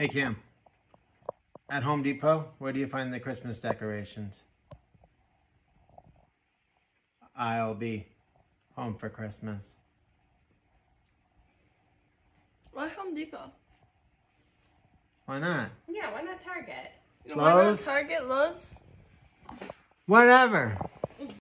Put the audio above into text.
Hey, Cam. At Home Depot, where do you find the Christmas decorations? I'll be home for Christmas. Why Home Depot? Why not? Yeah, why not Target? Why not Target, Lowe's? Whatever.